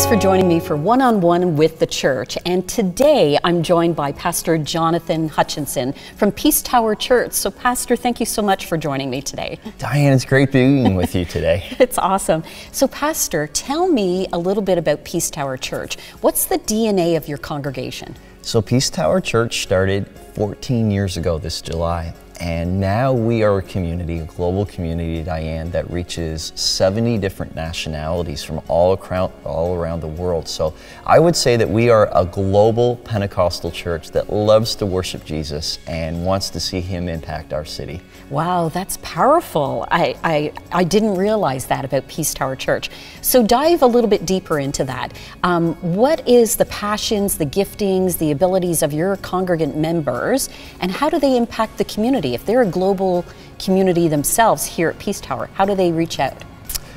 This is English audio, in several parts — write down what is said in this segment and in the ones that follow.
Thanks for joining me for One on One with the Church. And today I'm joined by Pastor Jonathan Hutchinson from Peace Tower Church. So, Pastor, thank you so much for joining me today. Dianne, it's great being with you today. it's awesome. So, Pastor, tell me a little bit about Peace Tower Church. What's the DNA of your congregation? So, Peace Tower Church started 14 years ago this July. And now we are a community, a global community, Dianne, that reaches 70 different nationalities from all around, all around the world. So I would say that we are a global Pentecostal church that loves to worship Jesus and wants to see Him impact our city. Wow, that's powerful. I, I, I didn't realize that about Peace Tower Church. So dive a little bit deeper into that. Um, what is the passions, the giftings, the abilities of your congregant members, and how do they impact the community? If they're a global community themselves here at Peace Tower, how do they reach out?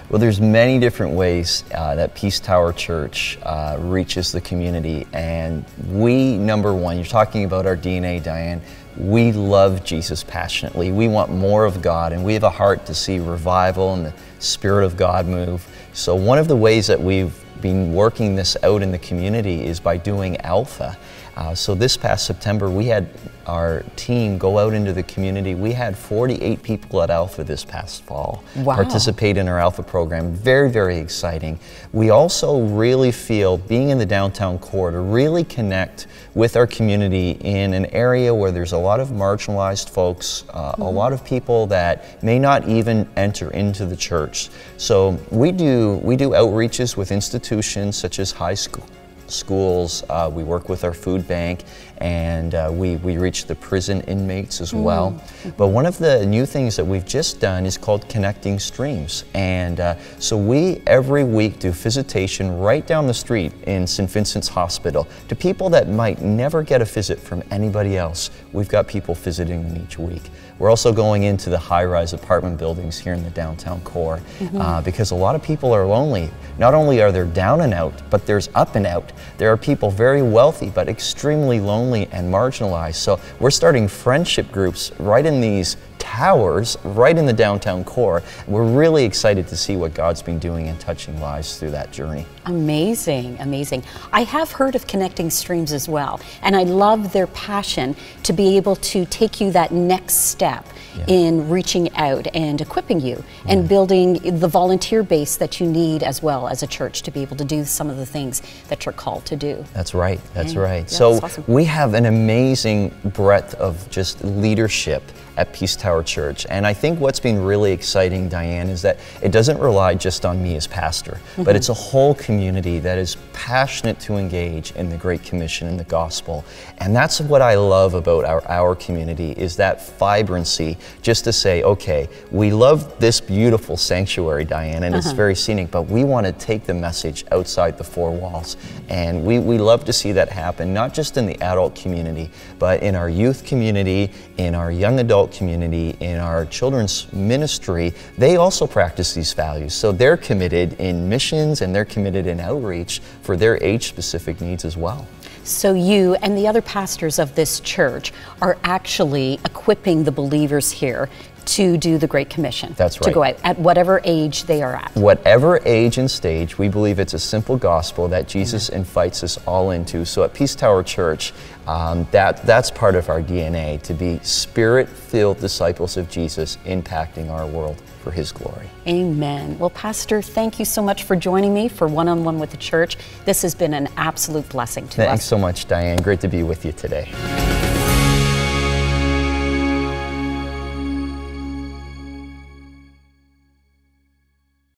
Well, there's many different ways uh, that Peace Tower Church uh, reaches the community, and we, number one, you're talking about our DNA, Dianne. We love Jesus passionately. We want more of God, and we have a heart to see revival and the Spirit of God move. So, one of the ways that we've been working this out in the community is by doing Alpha. Uh, so this past September, we had our team go out into the community. We had 48 people at Alpha this past fall wow. participate in our Alpha program. Very, very exciting. We also really feel being in the downtown core to really connect with our community in an area where there's a lot of marginalized folks, uh, mm-hmm. a lot of people that may not even enter into the church. So we do we do outreaches with institutions such as high school schools. Uh, we work with our food bank and uh, we, we reach the prison inmates as mm. well. But one of the new things that we've just done is called Connecting Streams. And uh, so we every week do visitation right down the street in St. Vincent's Hospital to people that might never get a visit from anybody else. We've got people visiting them each week. We're also going into the high-rise apartment buildings here in the downtown core mm -hmm. because a lot of people are lonely. Not only are there down and out, but there's up and out. There are people very wealthy but extremely lonely and marginalized. So we're starting friendship groups right in these towers right in the downtown core. We're really excited to see what God's been doing and touching lives through that journey. Amazing, amazing. I have heard of Connecting Streams as well, and I love their passion to be able to take you that next step yeah. in reaching out and equipping you and building the volunteer base that you need as well as a church to be able to do some of the things that you're called to do. That's right, that's right. Yeah, so that's awesome. we have an amazing breadth of just leadership at Peace Tower Church. And I think what's been really exciting, Dianne, is that it doesn't rely just on me as pastor, mm-hmm. but it's a whole community that is passionate to engage in the Great Commission and the gospel. And that's what I love about our, our community is that vibrancy, just to say, okay, we love this beautiful sanctuary, Dianne, and uh-huh. it's very scenic, but we want to take the message outside the four walls. And we, we love to see that happen, not just in the adult community, but in our youth community, in our young adult adult community, in our children's ministry, they also practice these values. So they're committed in missions and they're committed in outreach for their age specific needs as well. So you and the other pastors of this church are actually equipping the believers here to do the Great Commission. That's right. To go out at whatever age they are at. Whatever age and stage, we believe it's a simple gospel that Jesus Amen. invites us all into. So at Peace Tower Church, um, that, that's part of our DNA to be spirit filled disciples of Jesus impacting our world for His glory. Amen. Well, Pastor, thank you so much for joining me for One on One with the Church. This has been an absolute blessing to Thanks us. Thanks so much, Dianne. Great to be with you today.